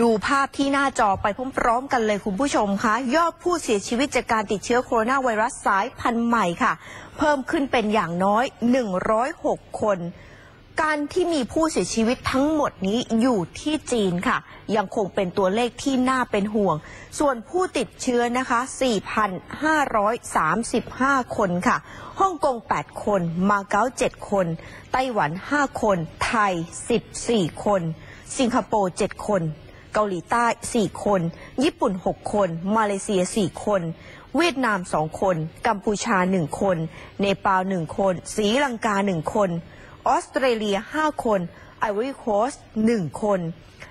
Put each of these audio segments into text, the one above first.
ดูภาพที่หน้าจอไปพร้อมๆกันเลยคุณผู้ชมคะยอดผู้เสียชีวิตจากการติดเชื้อโคโรนาไวรัสสายพันธุ์ใหม่ค่ะ เพิ่มขึ้นเป็นอย่างน้อย 106 คน การที่มีผู้เสียชีวิตทั้งหมดนี้อยู่ที่จีนค่ะ ยังคงเป็นตัวเลขที่น่าเป็นห่วง ส่วนผู้ติดเชื้อนะคะ 4,535 คนค่ะฮ่องกง 8 คน มาเก๊า 7 คน ไต้หวัน 5 คน ไทย 14 คน สิงคโปร์ 7 คน เกาหลีใต้ 4 คน ญี่ปุ่น 6 คน มาเลเซีย 4 คน เวียดนาม 2 คน กัมพูชา 1 คน เนปาล 1 คนศรีลังกา 1 คน ออสเตรเลีย 5 คนไอวอรี่โคสต์1คน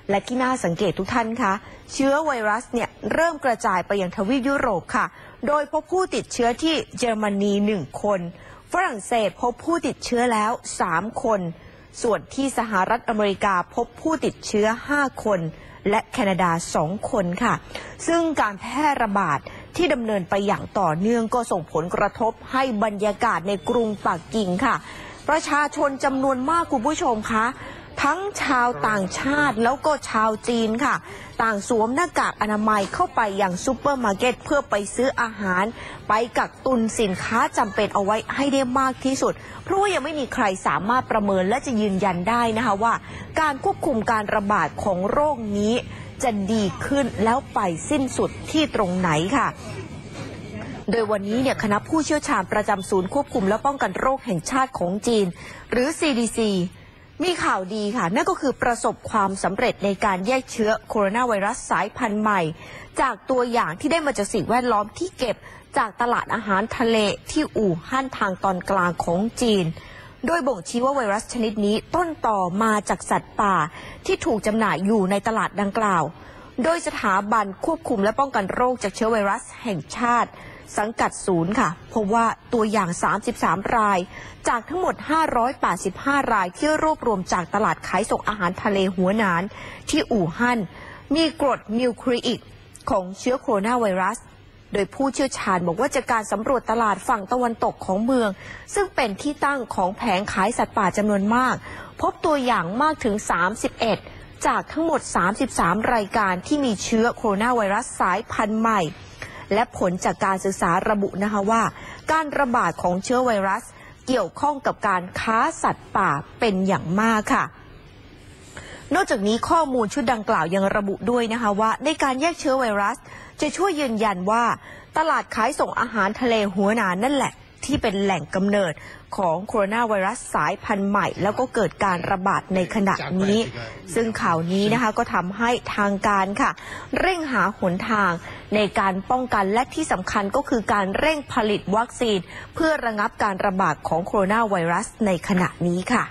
และที่น่าสังเกตทุกท่านคะ เชื้อไวรัสเนี่ยเริ่มกระจายไปยังทวีปยุโรปค่ะ โดยพบผู้ติดเชื้อที่เยอรมนี 1 คน ฝรั่งเศสพบผู้ติดเชื้อแล้ว 3 คน ส่วนที่สหรัฐอเมริกาพบผู้ติดเชื้อ 5 คน และแคนาดา 2 คนค่ะ ซึ่งการแพร่ระบาดที่ดำเนินไปอย่างต่อเนื่องก็ส่งผลกระทบให้บรรยากาศในกรุงปักกิ่งค่ะ ประชาชนจำนวนมากคุณผู้ชมคะ ทั้งชาวต่างชาติแล้วก็ชาวจีนค่ะ ต่างสวมหน้ากากอนามัยเข้าไปยังซูเปอร์มาร์เก็ตเพื่อไปซื้ออาหาร ไปกักตุนสินค้าจำเป็นเอาไว้ให้ได้มากที่สุด เพราะว่ายังไม่มีใครสามารถประเมินและจะยืนยันได้นะคะว่า การควบคุมการระบาดของโรคนี้จะดีขึ้นแล้วไปสิ้นสุดที่ตรงไหนค่ะโดยวันนี้เนี่ยคณะผู้เชี่ยวชาญประจำศูนย์ควบคุมและป้องกันโรคแห่งชาติของจีน หรือ CDC มีข่าวดีค่ะ นั่นก็คือประสบความสำเร็จในการแยกเชื้อโคโรนาไวรัสสายพันธุ์ใหม่ จากตัวอย่างที่ได้มาจากสิ่งแวดล้อมที่เก็บจากตลาดอาหารทะเลที่อู่ฮั่นทางตอนกลางของจีน โดยบ่งชี้ว่าไวรัสชนิดนี้ต้นต่อมาจากสัตว์ป่าที่ถูกจำหน่ายอยู่ในตลาดดังกล่าว โดยสถาบันควบคุมและป้องกันโรคจากเชื้อไวรัสแห่งชาติ สังกัดศูนย์ค่ะพบว่าตัวอย่าง 33 ราย จากทั้งหมด 585 รายที่รวบรวมจากตลาดขายส่งอาหารทะเลหัวหนาน ที่อู่ฮั่น มีกรดนิวคลีอิกของเชื้อโคโรนาไวรัส โดยผู้เชี่ยวชาญบอกว่าจากการสำรวจตลาดฝั่งตะวันตกของเมือง ซึ่งเป็นที่ตั้งของแผงขายสัตว์ป่าจำนวนมาก พบตัวอย่างมากถึง 31 จากทั้งหมด 33 รายการที่มีเชื้อโคโรนาไวรัสสายพันธุ์ใหม่ และผลจากการศึกษาระบุนะคะว่า การระบาดของเชื้อไวรัสเกี่ยวข้องกับการค้าสัตว์ป่าเป็นอย่างมากค่ะนอกจากนี้ข้อมูลชุดดังกล่าวยังระบุด้วยนะคะว่า ในการแยกเชื้อไวรัส จะช่วยยืนยันว่า ตลาดขายส่งอาหารทะเลหัวหนานนั่นแหละ ที่เป็นแหล่งกำเนิดของโคโรนาไวรัสสายพันธุ์ใหม่ แล้วก็เกิดการระบาดในขณะนี้ ซึ่งข่าวนี้นะคะก็ทำให้ทางการค่ะ เร่งหาหนทางในการป้องกันและที่สำคัญก็คือการเร่งผลิตวัคซีน เพื่อระงับการระบาดของโคโรนาไวรัสในขณะนี้ค่ะ